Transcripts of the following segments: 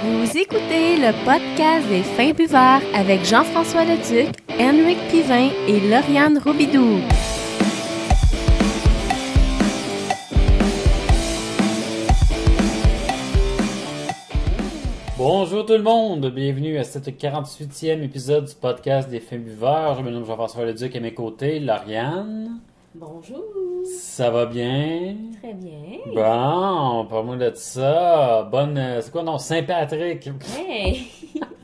Vous écoutez le podcast des fins buveurs avec Jean-François Leduc, Henrik Pivin et Lauriane Robidoux. Bonjour tout le monde, bienvenue à cette 48e épisode du podcast des fins buveurs. Je me nomme Jean-François Leduc à mes côtés, Lauriane. Bonjour. Ça va bien? Très bien. Bon, parle-moi de ça. Bonne, euh, c'est quoi non, Saint-Patrick? Hey!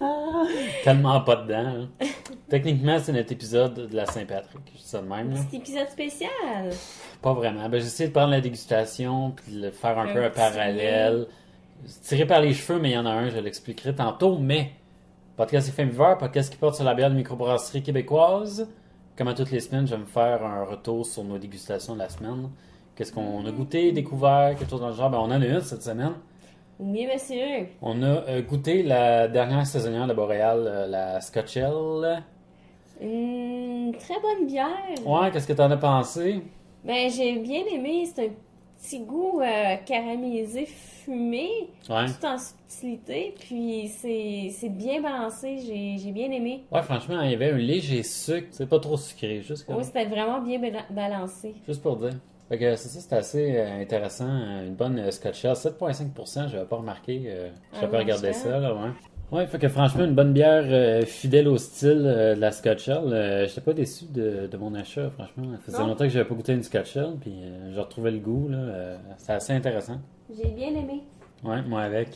Tellement pas dedans. hein. Techniquement, c'est notre épisode de la Saint-Patrick. Je dis ça de même. Petit épisode spécial. Pas vraiment. Ben, j'ai essayé de prendre la dégustation puis de le faire un, Un peu un parallèle. Tiré par les cheveux, mais il y en a un, je l'expliquerai tantôt. Mais, podcast des fins buveurs, podcast qui porte sur la bière de microbrasserie québécoise. Comme à toutes les semaines, je vais me faire un retour sur nos dégustations de la semaine. Qu'est-ce qu'on a goûté, découvert, quelque chose dans le genre? Ben, on en a une cette semaine. Oui, monsieur. On a euh, goûté la dernière saisonnière de Boréal, euh, la Scotchell. Une très bonne bière. Ouais, qu'est-ce que t'en as pensé? Ben, j'ai bien aimé. C'est un petit goût euh, caramélisé, fumé, Ouais. tout en subtilité. Puis c'est c'est bien balancé. J'ai j'ai bien aimé. Ouais, franchement, il y avait un léger sucre. C'est pas trop sucré, juste comme... Oui, c'était vraiment bien bala- balancé. Juste pour dire. Fait que c'est ça, c'était assez euh, intéressant. Une bonne euh, Scotch Ale. 7,5%, j'avais pas remarqué. Euh, j'avais Ah, pas regardé ça, là, ouais. Ouais, fait que franchement, une bonne bière euh, fidèle au style euh, de la Scotch Ale. Euh, J'étais pas déçu de, de mon achat, franchement. Ça faisait Non. longtemps que j'avais pas goûté une Scotch Ale, puis euh, j'ai retrouvé le goût, là. C'est assez intéressant. J'ai bien aimé. Ouais, moi avec.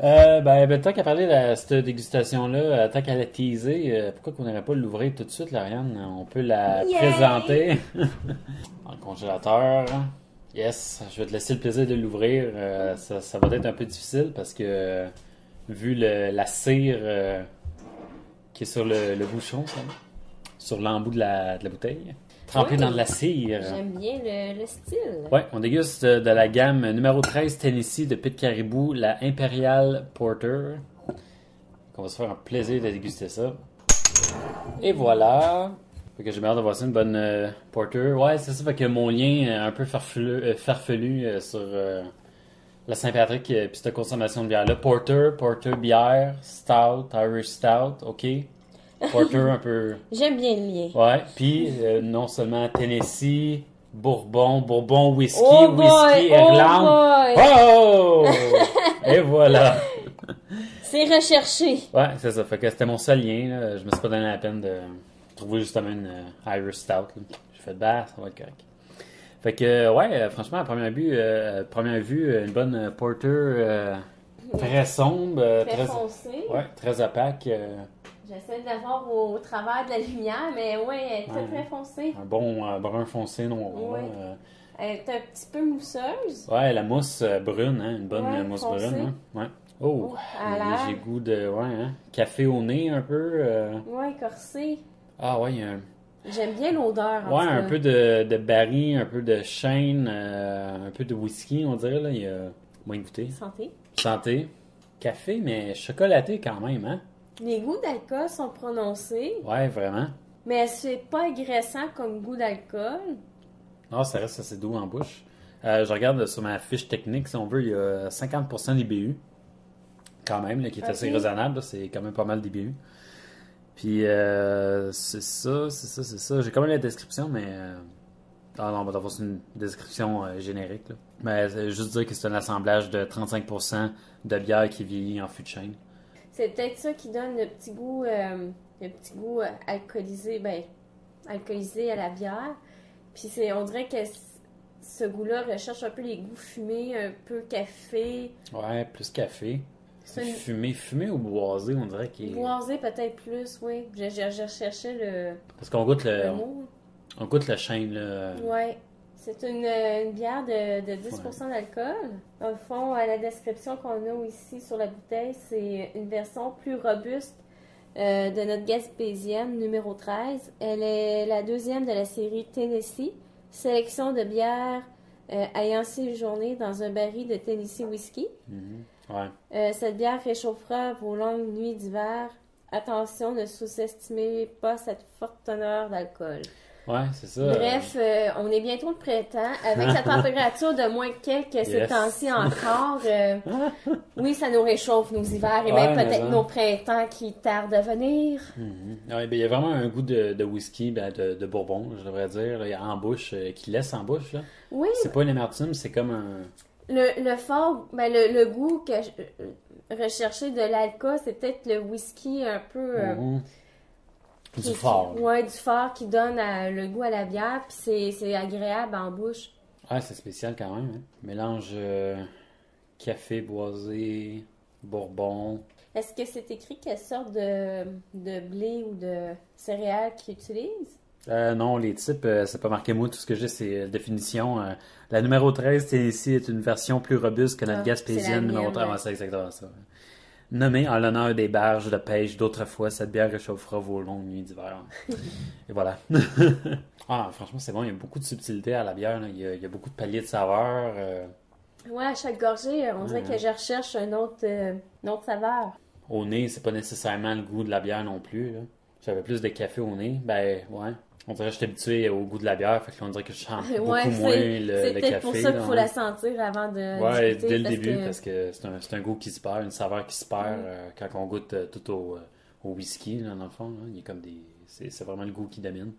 Ben, ben, tant qu'à parler de cette dégustation-là, tant qu'à la teaser, euh, pourquoi qu'on n'aurait pas l'ouvrir tout de suite, Lauriane? On peut la Yay! présenter dans le congélateur. Yes, je vais te laisser le plaisir de l'ouvrir. Ça, ça va être un peu difficile parce que, vu le- la cire euh, qui est sur le, le bouchon, ça, sur l'embout de la, de la bouteille, trempée Oui. dans de la cire. J'aime bien le, le style. Ouais, on déguste de, de la gamme numéro 13 Tennessee de Pit Caribou, la Imperial Porter. On va se faire un plaisir de déguster ça. Et voilà. Fait que j'ai hâte d'avoir ça, une bonne euh, Porter. Ouais, c'est ça, fait que mon lien euh, un peu farfelu, euh, farfelu sur la Saint-Patrick euh, puis cette consommation de bière-là. Porter, Porter bière, Stout, Irish Stout, ok. Porter un peu... J'aime bien le lien. Ouais, puis euh, non seulement Tennessee, Bourbon, Bourbon, whisky, Oh whisky, Oh Irlande. boy! Oh! Et voilà. C'est recherché. Ouais, c'est ça. Fait que c'était mon seul lien. là. Je me suis pas donné la peine de trouver justement une euh, Irish Stout. J'ai fait bah, ça va être correct. Fait que euh, ouais, euh, franchement, à première vue, euh, à première vue, une bonne porter euh, très sombre, euh, Très très, foncé. ouais, très opaque, J'essaie d'avoir au, au travers de la lumière, mais ouais, elle est très Ouais. très foncée. un bon brun foncé noir. Ouais. Elle est un petit peu mousseuse. Ouais, la mousse brune, hein, une bonne mousse foncée. brune. Hein? Ouais. Oh, j'ai goût de ouais, hein, café au nez un peu. Ouais, corsée. Ah ouais, il y a un, J'aime bien l'odeur. en ouais, un cas. peu de, de baril, un peu de chêne, euh, un peu de whisky, on dirait là. Il y a moins goûté. Santé. Santé, café, mais chocolaté quand même, hein? Les goûts d'alcool sont prononcés, Ouais, vraiment. mais c'est pas agressant comme goût d'alcool. Non, ça reste assez doux en bouche. Euh, je regarde sur ma fiche technique, si on veut, il y a 50% d'IBU. Quand même, là, qui est assez raisonnable. C'est quand même pas mal d'IBU. Puis, euh, c'est ça, c'est ça, c'est ça. J'ai quand même la description, mais. euh, Ah non, on va avoir une description euh, générique. Là. Mais juste dire que c'est un assemblage de 35% de bière qui vieillit en fût de chêne. C'est peut-être ça qui donne le petit goût, le petit goût alcoolisé, ben, alcoolisé à la bière. Puis c'est, on dirait que ce goût-là recherche un peu les goûts fumés, un peu café. Ouais, plus café. Une- Fumé, fumé ou boisé, on dirait qu'il est... Boisé peut-être plus, oui. Je, je, je recherchais le, Parce qu'on goûte le, le mot. on goûte le chêne, là. Ouais. C'est une, une bière de, de 10% d'alcool. Dans le fond, à la description qu'on a ici sur la bouteille, c'est une version plus robuste euh, de notre Gaspésienne numéro 13. Elle est la deuxième de la série Tennessee. Sélection de bières euh, ayant séjourné dans un baril de Tennessee Whiskey. Mhm. Ouais. Euh, cette bière réchauffera vos longues nuits d'hiver. Attention, ne sous-estimez pas cette forte teneur d'alcool. Ouais, c'est ça. Bref, euh, on est bientôt le printemps. Avec la température de moins quelques ces Yes. temps-ci encore, euh, oui, ça nous réchauffe nos hivers et Ouais, même peut-être nos printemps qui tardent à venir. Mhm. Ouais, ben, il y a vraiment un goût de, de whisky, ben, de, de bourbon, je devrais dire, en bouche, euh, qui laisse en bouche. Là. Oui, C'est pas une amertume, c'est comme un. Le, le fort, ben le, le goût que je euh, recherchais de l'alcool, c'est peut-être le whisky un peu... euh, Mhm. qui- Du fort. qui- ouais, du fort qui donne euh, le goût à la bière, puis c'est- agréable en bouche. Ouais, c'est spécial quand même. hein. Mélange euh, café boisé, bourbon. Est-ce que c'est écrit quelle sorte de, de blé ou de céréales qu'ils utilisent? Euh, non, les types, euh, c'est pas marqué moi. Tout ce que j'ai, c'est la définition. euh, la numéro 13, c'est ici, est une version plus robuste que notre Ah, c'est la gaspésienne numéro mienne, 13. ouais. Exactement ça. Nommée en l'honneur des berges de pêche d'autrefois, cette bière réchauffera vos longues nuits d'hiver. Et voilà. ah, franchement, c'est bon. Il y a beaucoup de subtilité à la bière. là. Il, y a, il y a beaucoup de paliers de saveurs. Ouais, à chaque gorgée, on dirait que je recherche un autre, une autre saveur. Au nez, c'est pas nécessairement le goût de la bière non plus. J'avais plus de café au nez. Ben, ouais. On dirait que je suis habitué au goût de la bière. Fait que là, on dirait que je sens beaucoup ouais, moins c'est le, c'est peut-être café. pour ça qu'il faut ouais. la sentir avant de Ouais, dès le parce début, que- parce que c'est un, c'est un goût qui se perd, une saveur qui se perd euh, quand on goûte euh, tout au, euh, au whisky, là, dans le fond. là. Il y a comme des. C'est c'est vraiment le goût qui domine.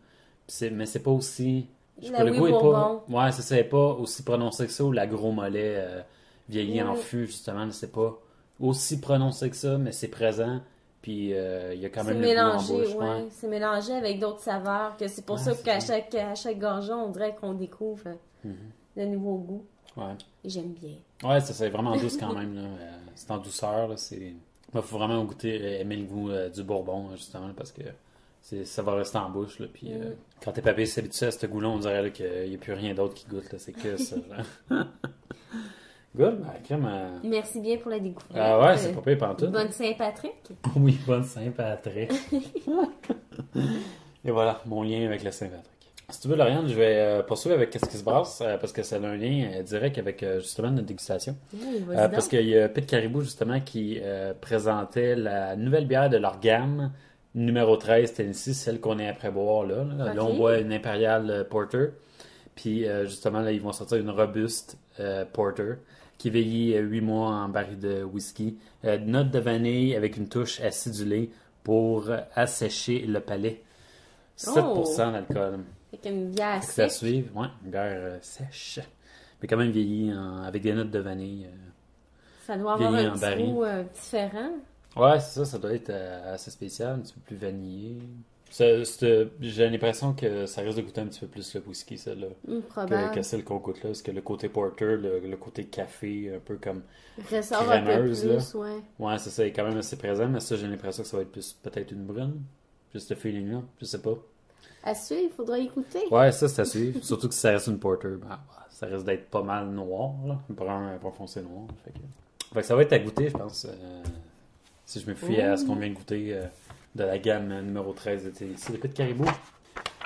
C'est- mais c'est pas aussi. Je sais La pas, le goût est pas. Ouais, c'est ça, est pas aussi prononcé que ça, ou la gros mollet euh, vieilli en Ouais. fût, justement. C'est pas aussi prononcé que ça, mais c'est présent. Puis euh, il y a quand même le goût en mélangé, bouche. ouais. C'est mélangé avec d'autres saveurs. Que c'est pour Ouais, ça qu'à chaque, à chaque gorgeon, on dirait qu'on découvre euh, Mhm. de nouveaux goûts. Ouais. Et j'aime bien. Ouais, ça, c'est vraiment douce quand même. là. Euh, c'est en douceur. Il faut vraiment goûter, aimer le goût euh, du bourbon, justement, parce que ça va rester en bouche. Là, puis, euh, Mm. quand tes papilles s'habituent à ce goût-là, on dirait qu'il n'y a plus rien d'autre qui goûte. C'est que ça. Good, ben, crème. euh, Merci bien pour la découverte. Ah ouais, c'est Euh, pas pire pantoute. Bonne Saint-Patrick. Oui, bonne Saint-Patrick. Et voilà, mon lien avec le Saint-Patrick. Si tu veux, Lauriane, je vais euh, poursuivre avec qu'est-ce qui se brasse, euh, parce que c'est un lien direct avec justement notre dégustation. Oui, Euh, parce qu'il y a Pete Caribou, justement, qui euh, présentait la nouvelle bière de leur gamme, numéro 13, Tennessee, celle qu'on est après boire là. Là, on boit une Imperial Porter. Puis, euh, justement, là, ils vont sortir une robuste Porter qui vieillit 8 mois en baril de whisky. Euh, note de vanille avec une touche acidulée pour euh, assécher le palais. 7% d'alcool. Avec une bière Que ça sèche. suive, ouais, une bière euh, sèche. Mais quand même vieillie en- avec des notes de vanille. euh. Ça doit avoir Vieilli un en petit baril. goût euh, différent. Ouais, c'est ça, ça doit être euh, assez spécial, un petit peu plus vanillé. J'ai l'impression que ça risque de goûter un petit peu plus le whisky, celle-là, Hum, que, que celle qu'on goûte là. Parce que le côté porter, le, le côté café, un peu comme. Ressort un peu crémeuse, plus, ouais. Ouais, c'est ça, est quand même assez présent, mais ça, j'ai l'impression que ça va être plus peut-être une brune. Juste ce feeling-là, je sais pas. À suivre, il faudra écouter. Ouais, ça, c'est à suivre. Surtout que si ça reste une porter, ben, ça risque d'être pas mal noir, là. Brun, pas foncé noir. Fait que... fait que ça va être à goûter, je pense. euh, si je me fie à ce qu'on vient de goûter euh, de la gamme numéro 13 de TLC, de Caribou.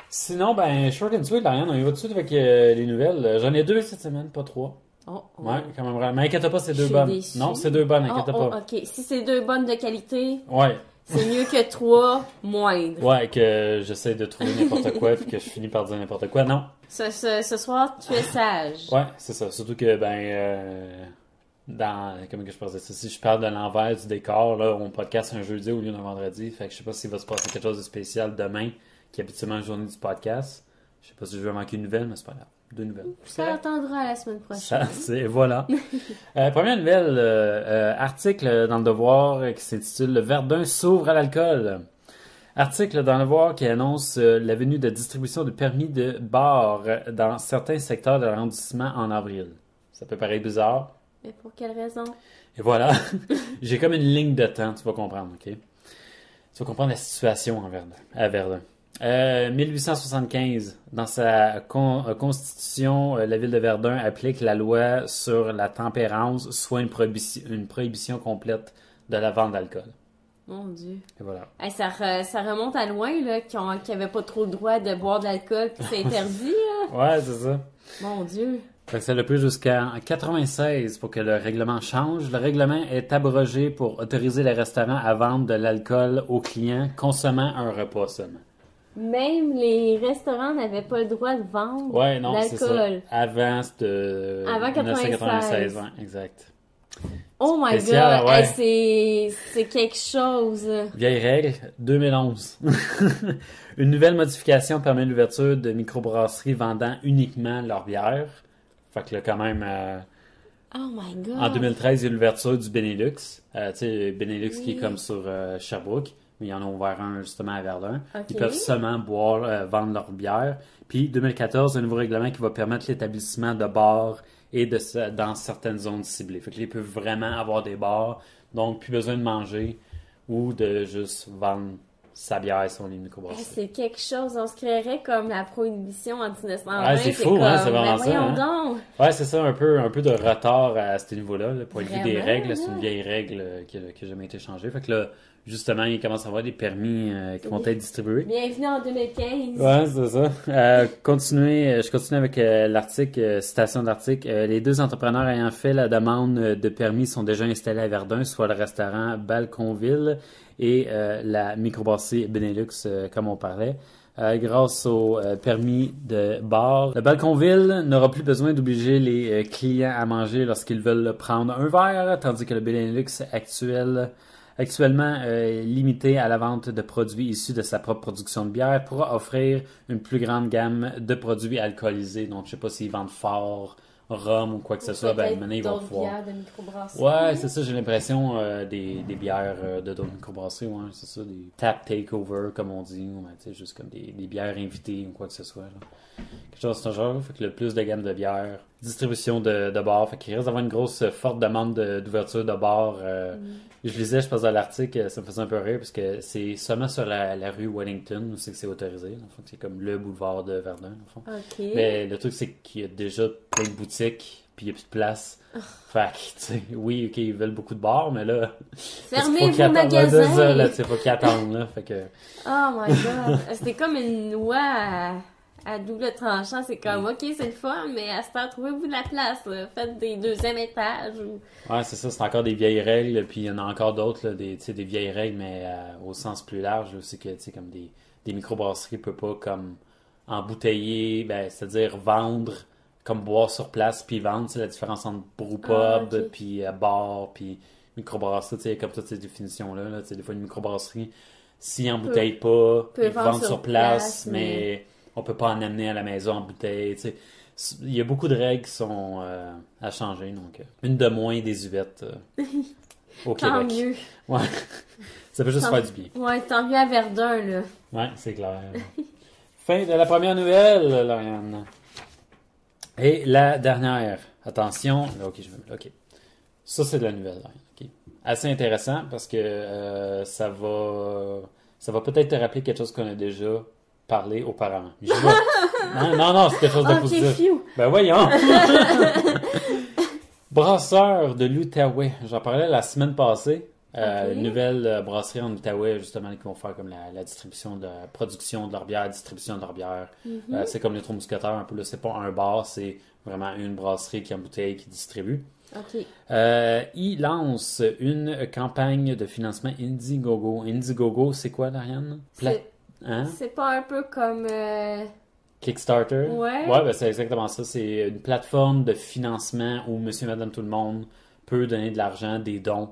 Sinon, ben, short and sweet, Lariane, on y va tout de suite avec euh, les nouvelles. J'en ai deux cette semaine, pas trois. Oh, oh. Ouais, quand même. Mais inquiète pas, c'est deux bonnes. déçue. Non, c'est deux bonnes, Oh, inquiète oh, pas. ok. Si c'est deux bonnes de qualité, Ouais, c'est mieux que trois moindres. ouais, que j'essaie de trouver n'importe quoi puis que je finis par dire n'importe quoi. Non, Ce, ce, ce soir, tu es sage. Ouais, c'est ça. Surtout que, ben, euh, dans, comment que je pourrais dire ça? Si je parle de l'envers du décor, là, on podcast un jeudi au lieu d'un vendredi. Fait que je sais pas s'il va se passer quelque chose de spécial demain, qui est habituellement la journée du podcast. Je sais pas si je vais manquer une nouvelle, mais c'est pas grave. Deux nouvelles. Ça attendra la semaine prochaine. Ça, c'est, voilà. Euh, première nouvelle, euh, euh, article dans le Devoir qui s'intitule Le Verdun s'ouvre à l'alcool. Article dans le Devoir qui annonce la venue de distribution de permis de bar dans certains secteurs de l'arrondissement en avril. Ça peut paraître bizarre. Mais pour quelle raison? Et voilà. J'ai comme une ligne de temps, tu vas comprendre, ok? Tu vas comprendre la situation en Verdun, à Verdun. Euh, 1875, dans sa con- euh, constitution, euh, la ville de Verdun applique la loi sur la tempérance, soit une, prohibition, une prohibition complète de la vente d'alcool. Mon Dieu. Et voilà. Hey, ça, re- ça remonte à loin, là, qui n'avaient pas trop le droit de boire de l'alcool, puis c'est interdit, là. Ouais, c'est ça. Mon Dieu. Fait que ça l'a pris jusqu'en 96 pour que le règlement change. Le règlement est abrogé pour autoriser les restaurants à vendre de l'alcool aux clients consommant un repas seulement. même les restaurants n'avaient pas le droit de vendre Ouais, non, c'est ça. l'alcool. Avant, c'était... Avant 96. ouais, exact. Oh my Spécial, god, ouais. Hey, c'est c'est quelque chose. Vieille règle, 2011. Une nouvelle modification permet l'ouverture de microbrasseries vendant uniquement leur bière. Fait que là, quand même, euh, Oh my god. en 2013, il y a l'ouverture du Benelux. Euh, tu sais, Benelux qui est comme sur euh, Sherbrooke, mais ils en ont ouvert un justement à Verdun. Ils peuvent seulement boire, vendre leur bière. Puis 2014, un nouveau règlement qui va permettre l'établissement de bars et de dans certaines zones ciblées. Fait que là, ils peuvent vraiment avoir des bars, donc plus besoin de manger ou de juste vendre sa bière et son microbrasserie. c'est quelque chose, on se créerait comme la prohibition en 1920. Ah, c'est fou, hein, c'est vraiment mais ça, voyons hein. donc. Ouais, c'est ça, un peu, un peu de retard à ce niveau-là. Là, pour écrire des règles, c'est une vieille règle euh, qui n'a qui a jamais été changée. Fait que là, justement, il commence à avoir des permis euh, qui vont être distribués. Bienvenue en 2015. Ouais, c'est ça. Euh, continuer, euh, je continue avec euh, l'article, euh, citation de l'article. Les deux entrepreneurs ayant fait la demande de permis sont déjà installés à Verdun, soit le restaurant Balconville et euh, la microbrasserie Benelux, euh, comme on parlait. Euh, grâce au euh, permis de bar, le Balconville n'aura plus besoin d'obliger les euh, clients à manger lorsqu'ils veulent prendre un verre, tandis que le Benelux actuel actuellement euh, limité à la vente de produits issus de sa propre production de bière, pourra offrir une plus grande gamme de produits alcoolisés. Donc, je sais pas s'ils vendent fort, rhum ou quoi que ce soit, ben, maintenant, ils vont pouvoir. bières de microbrasserie. Ouais, c'est ça, j'ai l'impression euh, des, des bières euh, de d'autres microbrasseries, ouais, c'est ça, des tap takeover, comme on dit, ou ben, tu sais, juste comme des, des bières invitées ou quoi que ce soit. Là. Quelque chose de ce genre, fait que le plus de gamme de bières, distribution de, de bars, fait qu'il risque d'avoir une grosse, euh, forte demande de- d'ouverture de, bars. euh, Je lisais, je faisais l'article, ça me faisait un peu rire, parce que c'est seulement sur la, la rue Wellington où c'est que c'est autorisé, dans c'est comme le boulevard de Verdun, dans fond. Ok. Mais le truc, c'est qu'il y a déjà plein de boutiques, puis il n'y a plus de place. Fait que, tu sais, oui, ok, ils veulent beaucoup de bars, mais là. Fermez vos magasins. c'est là, faut qu'ils attendent, là. Fait que. Oh my god. C'était comme une loi à, double tranchant. C'est comme, Mm. ok, c'est le fun, mais à ce temps, trouvez-vous de la place. là. Faites des deuxièmes étages. Ou... Ouais, c'est ça, c'est encore des vieilles règles, puis il y en a encore d'autres, des, des vieilles règles, mais euh, au sens plus large, c'est que, tu sais, comme des, des microbrasseries ne peuvent pas, comme, embouteiller, ben, c'est-à-dire vendre, comme boire sur place, puis vendre, c'est la différence entre brewpub, Ah, ok. puis euh, bar, puis microbrasserie, tu sais, comme toutes ces définitions-là, là, tu sais, des fois, une microbrasserie, s'ils n'embouteillent pas, peut ils vendre vendent sur place, mais on peut pas en amener à la maison en bouteille. Il y a beaucoup de règles qui sont euh, à changer, donc euh, une de moins désuète euh, au Tant Québec. mieux. Ouais. Ça peut juste Tant- faire du bien. Ouais, tant mieux à Verdun, là. Ouais, c'est clair. fin de la première nouvelle, Lauriane. Et la dernière. Attention. Là, ok, je vais. Ok. Ça, c'est de la nouvelle, Lauriane. Assez intéressant parce que euh, ça va. Ça va peut-être te rappeler quelque chose qu'on a déjà auparavant. J'y vais. non, non, non, c'est quelque chose de Ok, positif. phew. Ben voyons! Brasseur de l'Outaouais. J'en parlais la semaine passée. Euh, nouvelle euh, brasserie en Outaouais, justement, qui vont faire comme la, la distribution de la production de leur bière, distribution de leur bière. Mhm. Euh, c'est comme les trois mousquetaires, un peu là. C'est pas un bar, c'est vraiment une brasserie qui embouteille, qui distribue. Ok. Euh, il lance une campagne de financement Indiegogo. Indiegogo, c'est quoi, Dariane? Pla- Hein? C'est pas un peu comme. euh, Kickstarter? Ouais. Ouais, ben c'est exactement ça. C'est une plateforme de financement où monsieur, madame, tout le monde peut donner de l'argent, des dons,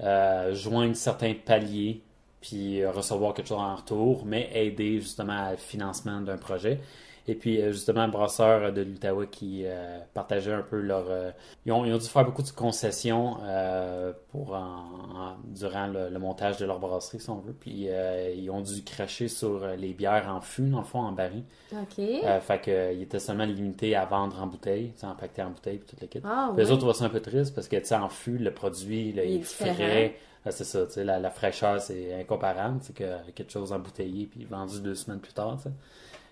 euh, joindre certains paliers, puis euh, recevoir quelque chose en retour, mais aider justement au financement d'un projet. Et puis euh, justement, brasseur de l'Outaouais qui euh, partageait un peu leur... euh, ils, ont, ils ont dû faire beaucoup de concessions euh, pour en- en- durant le, le montage de leur brasserie, si on veut. Puis euh, ils ont dû cracher sur euh, les bières en fût, dans le fond, en baril. Ok. Euh, fait euh, il était seulement limité à vendre en bouteille, tu sais, empaqueté en bouteille puis tout le kit. Ah, ouais. Les autres, on ça un peu triste parce que, tu sais, en fût, le produit, là, Il il, est frais. Ah, c'est ça, tu sais, la, la fraîcheur, c'est incomparable. C'est que quelque chose embouteillé puis vendu deux semaines plus tard,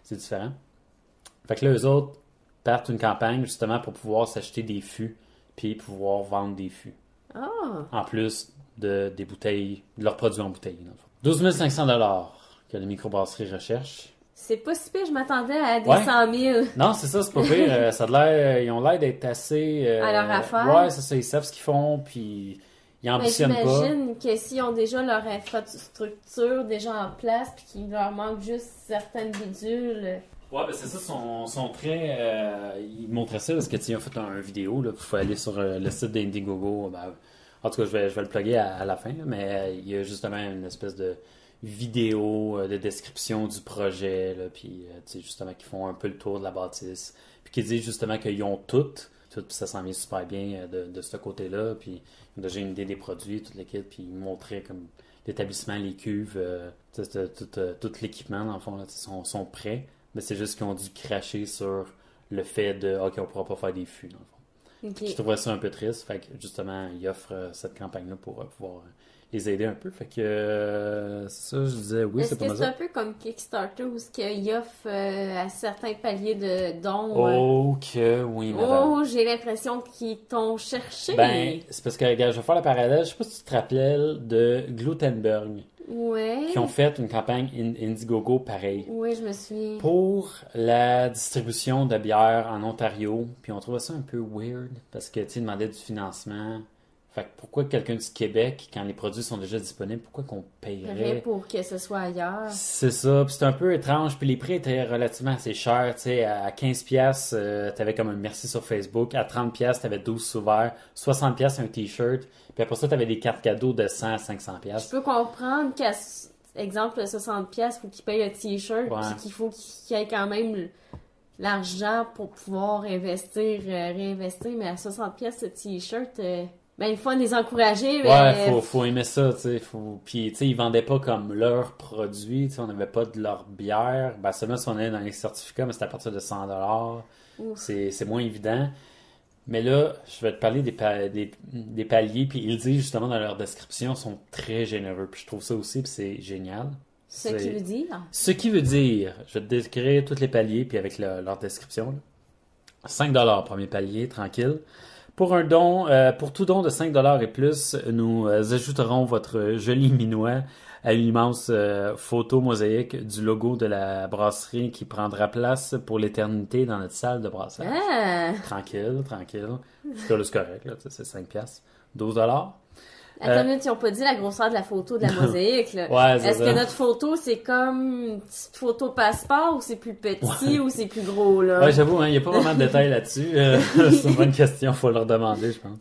c'est différent. Fait que là, eux autres partent une campagne justement pour pouvoir s'acheter des fûts puis pouvoir vendre des fûts. Ah. En plus de, des bouteilles, de leurs produits en bouteille, dans le fond. 12 500 que la microbrasserie recherche. C'est pas si pire, je m'attendais à des Ouais. 100 000. Non, c'est ça, c'est pas pire. Euh, ça a l'air, ils ont l'air d'être assez. euh, À leur affaire. Ouais, c'est ça, ils savent ce qu'ils font, puis ils Mais ambitionnent pas. j'imagine que s'ils ont déjà leur infrastructure déjà en place, puis qu'il leur manque juste certaines bidules. Ouais, ben c'est ça, son, son trait, euh, il ça parce que tu ont fait un, vidéo, il faut aller sur euh, le site d'Indiegogo. Ben, en tout cas, je vais, je vais le plugger à, la fin, mais euh, il y a justement une espèce de vidéo euh, de description du projet, là, puis justement, qui font un peu le tour de la bâtisse, puis qui disent justement qu'ils ont toutes, tout, ça s'en vient super bien de, de ce côté-là, puis ils ont déjà une idée des produits, toute l'équipe, puis ils montraient comme l'établissement, les cuves, tout, l'équipement, dans le fond, là, sont, sont prêts, mais c'est juste qu'ils ont dû cracher sur le fait de, ok, on pourra pas faire des fûts, dans le fond. Je trouvais ça un peu triste. Fait que justement, ils offrent euh, cette campagne-là pour euh, pouvoir euh, les aider un peu. Fait que euh, ça, je disais oui, c'est pas que mal c'est un peu comme Kickstarter où ce qu'ils offrent euh, à certains paliers de dons? euh, Oh que oui, madame. Oh, j'ai l'impression qu'ils t'ont cherché. Ben, c'est parce que, regarde, je vais faire le parallèle. Je sais pas si tu te rappelles de Glutenberg, ouais. qui ont fait une campagne in- Indiegogo pareil. Oui, je me souviens. Pour la distribution de bière en Ontario, puis on trouvait ça un peu weird parce que tu demandaient du financement. Fait que pourquoi quelqu'un du Québec, quand les produits sont déjà disponibles, pourquoi qu'on Rien payerait pour que ce soit ailleurs. C'est ça, puis c'est un peu étrange, puis les prix étaient relativement assez chers, tu sais, à 15 pièces, t'avais comme un merci sur Facebook, à 30 pièces, t'avais 12 sous-verts, 60 pièces un t-shirt, puis après ça t'avais des cartes cadeaux de 100 à 500 Je pièces. peux comprendre qu'à exemple 60 pièces faut qu'il paye le t-shirt Ouais. puis qu'il faut qu'il y ait quand même l'argent pour pouvoir investir euh, réinvestir mais à 60 pièces ce t-shirt euh, ben il faut les encourager mais Ouais, faut, faut aimer ça, tu sais, faut... Puis, tu sais, ils vendaient pas comme leurs produits, tu sais, on n'avait pas de leur bière, ben seulement si on allait dans les certificats, mais c'était à partir de 100 dollars. C'est c'est moins évident. Mais là, je vais te parler des, pa- des, des paliers, puis ils disent justement dans leur description, sont très généreux. Puis je trouve ça aussi, puis c'est génial. ce C'est- qui veut dire? Ce qui veut dire, je vais te décrire tous les paliers, puis avec le- leur description. là. 5 premier palier, tranquille. Pour un don, euh, pour tout don de 5 et plus, nous euh, ajouterons votre joli minois à une immense euh, photo mosaïque du logo de la brasserie qui prendra place pour l'éternité dans notre salle de brassage. ah Tranquille, tranquille. Là, c'est correct, c'est 5 piastres. 12 dollars. Attends Euh, une minute ils ont pas dit la grosseur de la photo de la mosaïque là Ouais, c'est est-ce que notre photo c'est comme une petite photo passeport ou c'est plus petit ou c'est plus gros là? Ouais, j'avoue, hein, il n'y a pas vraiment de détails là-dessus. Euh, c'est une bonne question, faut leur demander, je pense.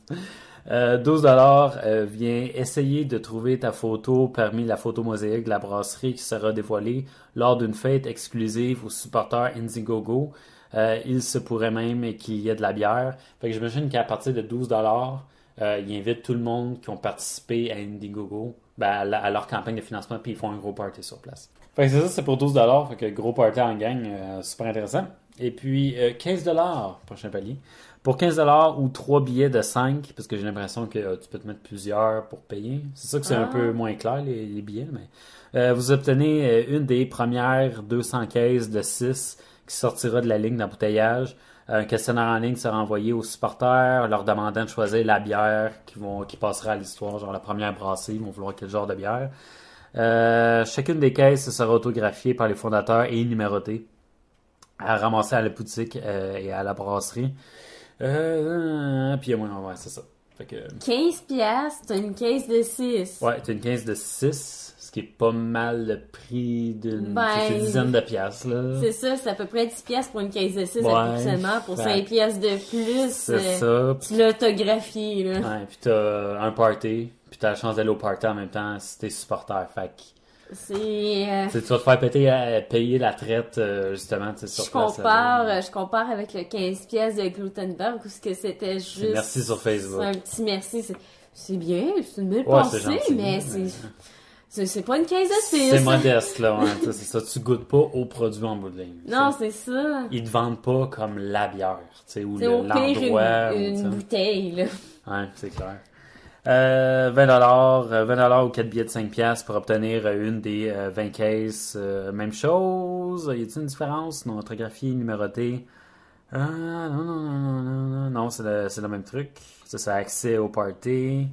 Euh, 12 dollars euh, vient essayer de trouver ta photo parmi la photo mosaïque de la brasserie qui sera dévoilée lors d'une fête exclusive aux supporters Indiegogo. Euh, il se pourrait même qu'il y ait de la bière. Fait que j'imagine qu'à partir de 12 dollars, euh, ils invitent tout le monde qui ont participé à Indiegogo ben, à, la- à leur campagne de financement puis ils font un gros party sur place. Fait que c'est ça, c'est pour 12 dollars, fait que gros party en gang, euh, super intéressant. Et puis euh, 15 dollars, prochain palier. Pour 15 dollars ou 3 billets de 5, parce que j'ai l'impression que euh, tu peux te mettre plusieurs pour payer. C'est ça que c'est un Ah. peu moins clair, les, les billets, mais euh, vous obtenez une des premières 200 caisses de 6 qui sortira de la ligne d'embouteillage. Un questionnaire en ligne sera envoyé aux supporters, leur demandant de choisir la bière qui, vont, qui passera à l'histoire, genre la première brassée, ils vont vouloir quel genre de bière. Euh, chacune des caisses sera autographiée par les fondateurs et numérotée à ramasser à la boutique euh, et à la brasserie. Euh, puis, ouais, ouais, c'est ça. Fait que, 15 pièces t'as une caisse de 6 ouais, t'as une caisse de 6, ce qui est pas mal le prix d'une Ben, dizaine de piastres, là. C'est ça, c'est à peu près 10 pièces pour une caisse de 6 Ouais. Pour fait- 5 pièces de plus, C'est euh, ça. tu l'as autographié, là. Ouais, puis t'as un party, puis t'as la chance d'aller au party en même temps si t'es supporter. Fait C'est... euh, tu vas te faire péter à payer la traite, euh, justement, tu sur je place, compare, là. euh, je compare avec le 15 pièces de Glutenberg où ce que c'était juste merci sur Facebook. un petit merci, c'est bien, c'est une belle Ouais, pensée, gentil, mais c'est c'est c'est pas une caisse de 6. C'est modeste, là, sais, c'est ça. Tu goûtes pas au produit en bout de ligne. Non, c'est ça. Ils te vendent pas comme la bière, tu sais, ou C'est le- l'endroit. une, ou, une bouteille, là. Ouais, c'est clair. Euh, 20 dollars, 20 ou 4 billets de 5 piastres pour obtenir euh, une des euh, 20 caisses. Euh, même chose. Y a-t-il une différence? Non, autographie, numérotée. Euh, non, non, non, non, non, non, non, c'est le, c'est le même truc. Ça, c'est accès au party.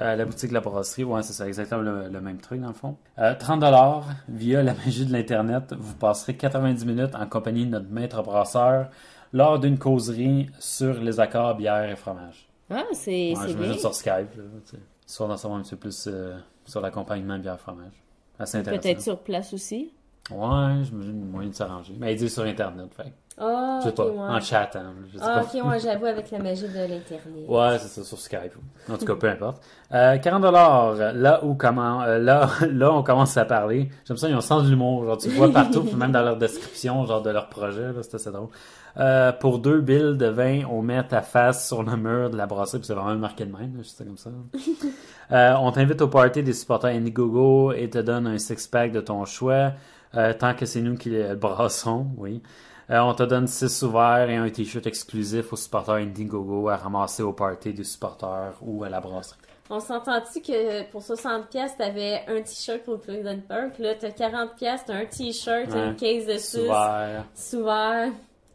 Euh, la boutique de la brasserie, ouais, c'est ça, exactement le, le même truc dans le fond. Euh, 30 dollars via la magie de l'internet, vous passerez 90 minutes en compagnie de notre maître brasseur lors d'une causerie sur les accords bière et fromage. Ah, c'est Ouais, bien. sur Skype. Là, tu sais. Histoire d'en savoir un petit peu plus euh, sur l'accompagnement bière-fromage. Assez intéressant. Peut-être sur place aussi. Ouais, j'imagine moyen de s'arranger. Mais il dit sur Internet, fait. que, Je sais ok, pas, ouais. en chat, hein, je sais ok, ouais, j'avoue, avec la magie de l'Internet. Ouais, c'est ça, sur Skype. En tout cas, peu importe. Euh, 40 dollars, là où comment, euh, là, là, on commence à parler. J'aime ça, ils ont sens de l'humour. Genre, tu vois partout, puis même dans leur description, genre, de leur projet, là, c'était assez drôle. Euh, pour deux billes de vin, on met ta face sur le mur de la brasserie, puis c'est vraiment marqué de même, juste comme ça. Euh, on t'invite au party des supporters Indiegogo et te donne un six-pack de ton choix, euh, tant que c'est nous qui le brassons, oui. Euh, on te donne 6 ouverts et un t-shirt exclusif aux supporters Indiegogo à ramasser au party des supporters ou à la brasserie. On s'entend-tu que pour 60$, piastres, t'avais un t-shirt pour Cleveland Park, là, t'as 40$, piastres, t'as un t-shirt, Ouais. une case de Ouvert. souvent,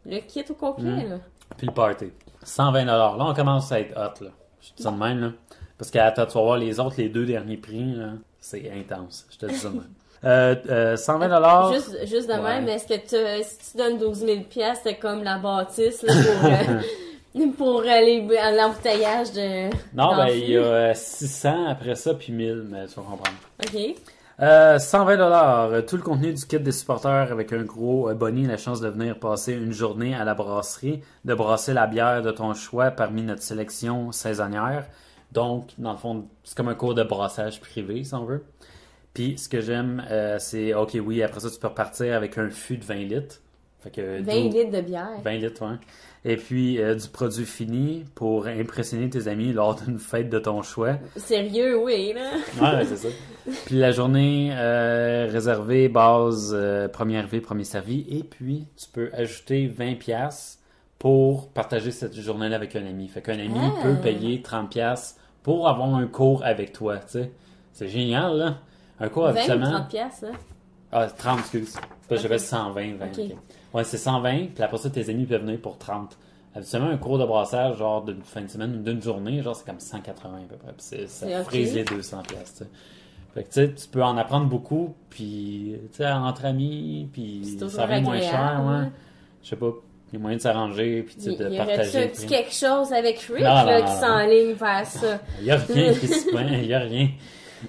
le kit au complet, Mm. là. Puis le party. 120 Là, on commence à être hot, là. Je te dis ça de même, là. Parce qu'attends, tu vas voir les autres, les deux derniers prix, là. C'est intense. Je te dis ça de même. Euh, euh, 120 Juste, juste de Ouais. même, est-ce que tu, si tu donnes 12 000 piastres, c'est comme la bâtisse, là, pour, euh, pour euh, les- l'embouteillage de... Non, ben, il y a euh, 600 après ça, puis 1000, mais tu vas comprendre. OK. Euh, 120 dollars, tout le contenu du kit des supporters avec un gros euh, bonnet, la chance de venir passer une journée à la brasserie, de brasser la bière de ton choix parmi notre sélection saisonnière. Donc, dans le fond, c'est comme un cours de brassage privé, si on veut. Puis, ce que j'aime, euh, c'est, ok, oui, après ça, tu peux repartir avec un fût de 20 litres. Fait que 20 d'eau- litres de bière. 20 litres, ouais. Et puis, euh, du produit fini pour impressionner tes amis lors d'une fête de ton choix. Sérieux, oui, là. Ouais, c'est ça. Puis la journée euh, réservée, base, euh, premier arrivé, premier servi. Et puis, tu peux ajouter 20 pièces pour partager cette journée-là avec un ami. Fait qu'un ami Ah. peut payer 30 pièces pour avoir un cours avec toi, tu sais. C'est génial, là. Un cours 20 ou habituellement... 30 piastres, là. Ah, 30, excuse. Parce que j'avais 120, 20. Ok. ok. Ouais, c'est 120, puis après ça, tes amis peuvent venir pour 30. Habituellement, un cours de brassage, genre d'une fin de semaine ou d'une journée, genre c'est comme 180 à peu près. Puis ça frise les 200 pièces, tu sais. Fait que tu sais, tu peux en apprendre beaucoup, puis tu sais, entre amis, puis ça revient moins cher, ouais. hein? Je sais pas, il y a moyen de s'arranger, puis tu sais, Il de y aurait-tu partager. petit prix. quelque chose avec Rick, Non, là, non, qui s'enligne vers ça? Il y a rien qui se plaint, il y a rien.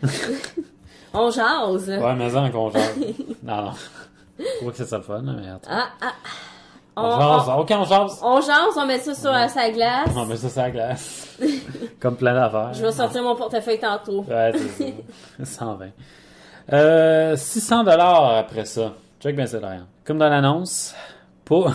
On jase. Ouais, mais en qu'on jase. Non, non. Je vois que c'est ça le fun, mais attends. Ah, ah. On, On, jase, on, ok, on jase. on jase, on met ça sur euh, sa glace. On met ça sur la glace. Comme plein d'affaires. Je vais sortir mon portefeuille tantôt. Ouais, c'est ça. 120. Euh, 600 dollars après ça. Check bien ça derrière. Comme dans l'annonce, pour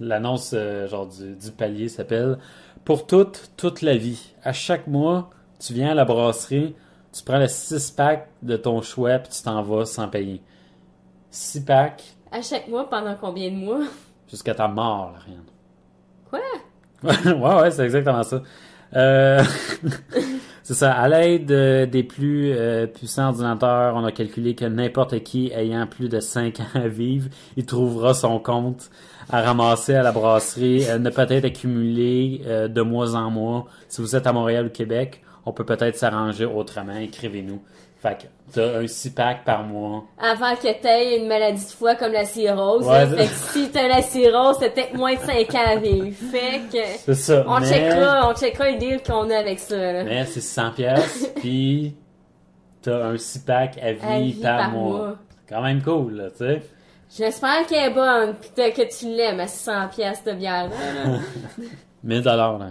l'annonce euh, genre du, du palier s'appelle pour toute toute la vie. À chaque mois, tu viens à la brasserie, tu prends le 6 pack de ton choix puis tu t'en vas sans payer. 6 packs À chaque mois, pendant combien de mois? jusqu'à ta mort, rien. Quoi? ouais, ouais, c'est exactement ça. Euh, c'est ça. À l'aide euh, des plus euh, puissants ordinateurs, on a calculé que n'importe qui ayant plus de 5 ans à vivre, il trouvera son compte à ramasser à la brasserie, euh, ne peut-être accumuler euh, de mois en mois. Si vous êtes à Montréal ou Québec, on peut peut-être s'arranger autrement. Écrivez-nous. Fait que t'as un 6 pack par mois. Avant que t'aies une maladie de foie comme la cirrhose. Ouais, fait que si t'as la cirrhose, c'est peut-être moins de 5 ans à vivre. Fait que... C'est ça. On mais- checkera, on checkera le deal qu'on a avec ça, là. Mais c'est 100 pièces puis t'as un 6 pack à vie, À vie par, par mois. mois. Quand même cool, là, tu sais. J'espère qu'elle est bonne, pis que- tu l'aimes à 600 pièces de bière. là. 1000 dollars, là.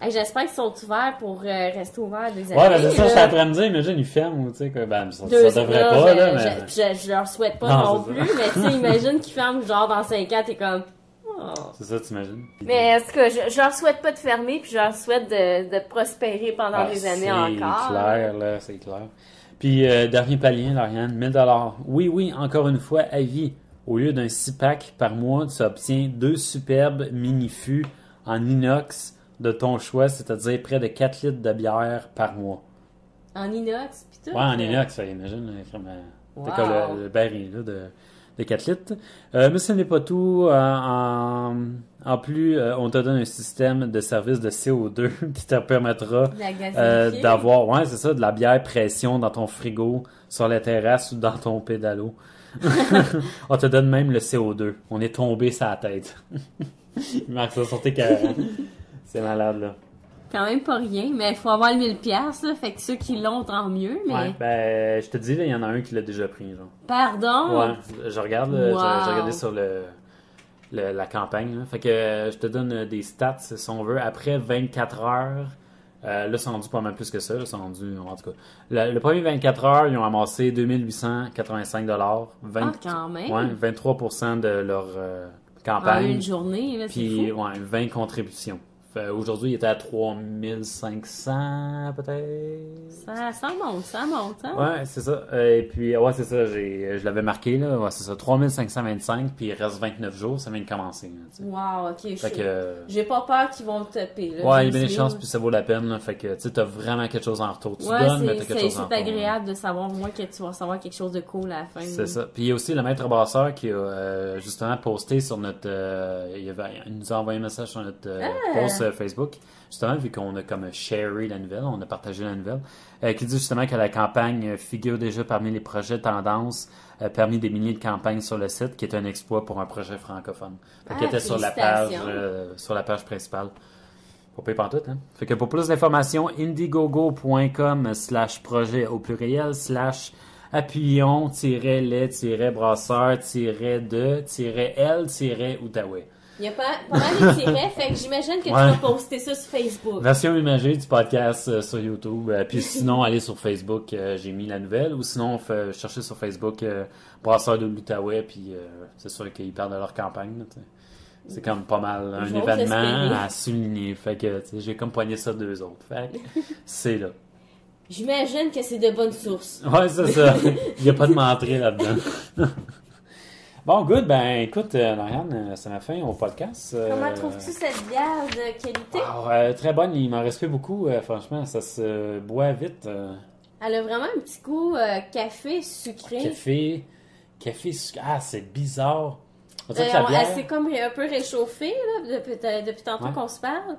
Hey, J'espère qu'ils sont ouverts pour euh, rester ouverts des Ouais, ben années, c'est ça, là. j'étais après me dire, imagine, ils ferment, ou tu sais, que, ben, ça, Deux- ça devrait là, pas, je, là, mais. je, je, je leur souhaite pas Non, plus, ça. mais tu sais, imagine qu'ils ferment genre dans 5 ans, t'es comme... oh. C'est ça, t'imagines? Mais en tout cas, je, je leur souhaite pas de fermer, puis je leur souhaite de, de prospérer pendant Ah, des années encore. C'est clair, là, c'est clair. Puis, euh, dernier palier, Lauriane, 1000 dollars. Oui, oui, encore une fois, à vie. Au lieu d'un 6 pack par mois, tu obtiens deux superbes mini-fûts en inox de ton choix, c'est-à-dire près de 4 litres de bière par mois. En inox, pis tout. Ouais, en inox, ça, imagine. Wow. T'as comme le, le baril là, de, de 4 litres. Euh, mais ce n'est pas tout. Euh, en, en plus, euh, on te donne un système de service de CO2 qui te permettra euh, d'avoir, ouais, c'est ça, de la bière pression dans ton frigo, sur la terrasse ou dans ton pédalo. on te donne même le CO2. On est tombé la tête. Il marque ça sur tes carrés. C'est malade, là. quand même pas rien, mais il faut avoir le 1000 pièces là, fait que ceux qui l'ont, tant mieux, mais... Ouais, ben, je te dis, là, il y en a un qui l'a déjà pris, genre. Pardon? Ouais, je regarde, là, j'ai- Wow. j'ai regardé sur le, le- la campagne. là. Fait que euh, je te donne euh, des stats, si on veut. Après 24 heures, euh, là, ils sont rendus pas mal plus que ça. Là, ils sont rendus, en tout cas. Le, le premier 24 heures, ils ont amassé 2885 dollars. Ah, quand même. Ouais, 23% de leur euh, En campagne. une journée, là, c'est Puis, fou. ouais, 20 contributions. Fait, Aujourd'hui, il était à 3500, peut-être. Ça, ça monte, ça monte, hein? Ouais, c'est ça. Euh, Et puis, ouais, c'est ça. J'ai, je l'avais marqué, là. Ouais, c'est ça. 3525, puis il reste 29 jours, ça vient de commencer. là. Wow, ok, je Fait que, euh, J'ai pas peur qu'ils vont te taper, là. ouais, il y a bien des 10 000. chances, puis ça vaut la peine. là. Fait que, tu sais, t'as vraiment quelque chose en retour. Tu Ouais, donnes, mais t'as quelque c'est chose en c'est agréable de savoir, moi, que tu vas recevoir quelque chose de cool à la fin. C'est ça. Puis il y a aussi le maître brasseur qui a euh, justement posté sur notre. euh, il, avait- il nous a envoyé un message sur notre Ah! post euh, Facebook, justement, vu qu'on a comme sharé la nouvelle, on a partagé la nouvelle, euh, qui dit justement que la campagne figure déjà parmi les projets tendances euh, parmi des milliers de campagnes sur le site, qui est un exploit pour un projet francophone. Fait Ah, était sur la page, euh, sur la page principale. Payer pantoute, hein? Fait que pour plus d'informations, indiegogo.com slash projet au pluriel slash appuyons Il y a pas, pas mal de tirets, fait que j'imagine que tu vas poster ça sur Facebook. Version imagée du podcast euh, sur YouTube. Euh, puis sinon, allez sur Facebook, euh, j'ai mis la nouvelle. Ou sinon, on fait chercher sur Facebook euh, Brasseur de l'Outaouais. Puis c'est sûr qu'ils parlent de leur campagne. C'est comme pas mal un événement espérer. à souligner. Fait que j'ai comme poigné ça deux autres. Fait c'est là. J'imagine que c'est de bonnes sources. Ouais, c'est ça. Il n'y a pas de menterie là-dedans. bon, good. Ben, écoute, euh, Lauriane, euh, c'est la fin au podcast. Euh, Comment trouves-tu cette bière de qualité? ah, euh, très bonne. Il m'en reste plus beaucoup, euh, franchement. Ça se boit vite. euh, Elle a vraiment un petit goût euh, café sucré. café. Café. sucré. Ah, c'est bizarre. On dirait Euh, que la on- bière. elle s'est comme un peu réchauffée là, depuis, depuis tantôt Ouais. qu'on se parle.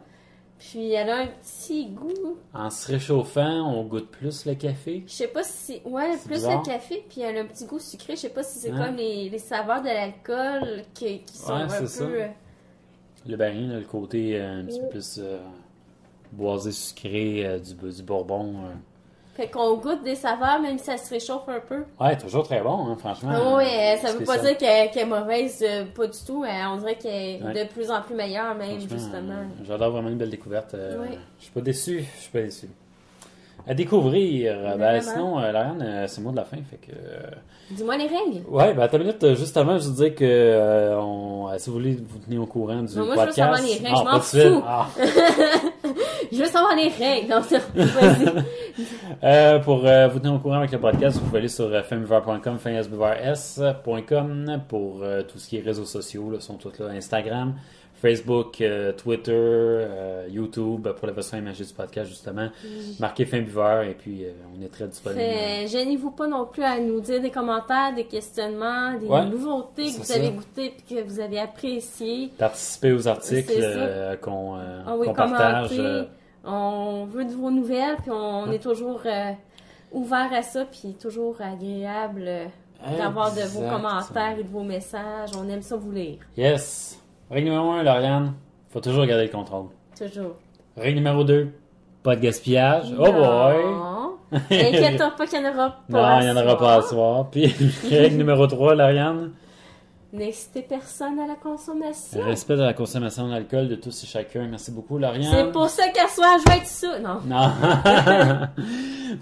Puis elle a un petit goût. En se réchauffant, on goûte plus le café. Je sais pas si c'est. Ouais, plus bizarre. le café, puis elle a un petit goût sucré. Je sais pas si c'est Hein? comme les, les saveurs de l'alcool qui, qui sont Ouais, un c'est peu. ça. euh, Le là, le côté euh, un petit peu plus euh, boisé sucré euh, du, du bourbon. Euh. Fait qu'on goûte des saveurs, même si ça se réchauffe un peu. Ouais, toujours très bon, hein, franchement. Ah ouais, ça veut pas dire qu'elle est mauvaise, euh, pas du tout. Euh, on dirait qu'elle est Ouais. de plus en plus meilleure, même, justement. euh, J'adore vraiment une belle découverte. euh, Ouais. Je suis pas déçu. Je suis pas déçu. À découvrir. euh, Ben, sinon, euh, Lauriane, euh, c'est le mot de la fin. Fait que. euh, Dis-moi les règles. Ouais, ben, attends une minute, euh, juste avant, je disais que euh, on, euh, si vous voulez vous tenir au courant du Non, moi, je veux podcast. savoir les règles, Ah, je m'en fous. Ah. Je veux savoir les règles. Non, non, vas-y. Euh, pour euh, vous tenir au courant avec le podcast, vous pouvez aller sur euh, femivore.com, femivors.s.com pour euh, tout ce qui est réseaux sociaux, là, sont tous là, Instagram, Facebook, euh, Twitter, euh, YouTube, pour la version imagée du podcast, justement. Marquez Fembiveur et puis euh, on est très disponible. Gênez-vous pas non plus à nous dire des commentaires, des questionnements, des Ouais, nouveautés que vous ça. avez goûtées et que vous avez appréciées. Participer aux articles euh, qu'on euh, Ah oui, qu'on partage. On veut de vos nouvelles, puis on est toujours euh, ouvert à ça, puis toujours agréable euh, d'avoir de vos commentaires et de vos messages. On aime ça vous lire, Yes. Règle numéro 1, Lauriane, faut toujours garder le contrôle. toujours. Règle numéro 2, pas de gaspillage. Oh boy! Non. Inquiète-toi pas qu'il n'y en aura pas. Non, il n'y en aura pas à soir. Puis, règle numéro 3, Lauriane, N'incitez personne à la consommation. respect de la consommation d'alcool de tous et chacun. Merci beaucoup, Lauriane. C'est pour ça qu'à soir, je vais être ça. Non. Non.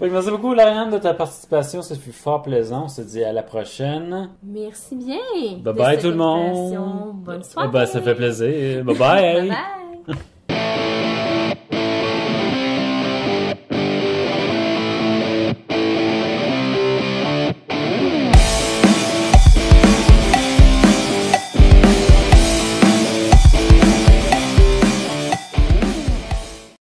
Merci beaucoup, Lauriane, de ta participation. Ça fut fort plaisant. On se dit à la prochaine. Merci bien. Bye bye tout le monde. Bonne Eh soirée. ben, ça fait plaisir. Bye bye. Bye bye.